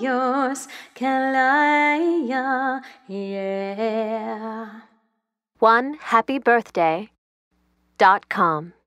yours, Kalaya, yeah. One happy birthday dot com.